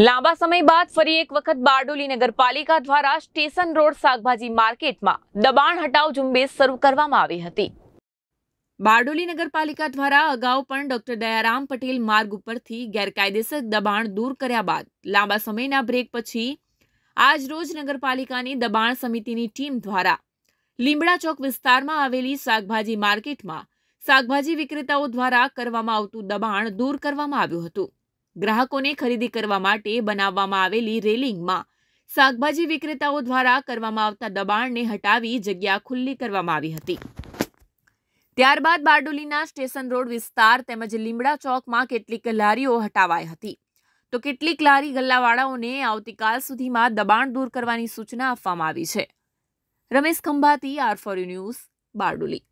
લાંબા સમય બાદ ફરી એક વખત બારડોલી નગરપાલિકા દ્વારા સ્ટેશન રોડ શાકભાજી માર્કેટમાં દબાણ હટાવ ઝુંબેશ શરૂ કરવામાં આવી હતી. બારડોલી નગરપાલિકા દ્વારા અગાઉ પણ ડોક્ટર દયારામ પટેલ માર્ગ ઉપરથી ગેરકાયદેસર દબાણ દૂર કર્યા બાદ લાંબા સમયના બ્રેક પછી આજ રોજ નગરપાલિકાની દબાણ સમિતિની ટીમ દ્વારા લીમડા ચોક વિસ્તારમાં આવેલી શાકભાજી માર્કેટમાં શાકભાજી વિક્રેતાઓ દ્વારા કરવામાં આવતું દબાણ દૂર કરવામાં આવ્યું હતું. ગ્રાહકોને ખરીદી કરવા માટે બનાવવામાં આવેલી રેલિંગમાં શાકભાજી વિક્રેતાઓ દ્વારા કરવામાં આવતા દબાણને હટાવી જગ્યા ખુલ્લી કરવામાં આવી હતી. ત્યારબાદ બારડોલીના સ્ટેશન રોડ વિસ્તાર તેમજ લીમડા ચોકમાં કેટલીક લારીઓ હટાવાઈ હતી. તો કેટલીક લારી ગલ્લાવાળાઓને આવતીકાલ સુધીમાં દબાણ દૂર કરવાની સૂચના આપવામાં આવી છે. Ramesh Khambhati, R four news, Bardoli.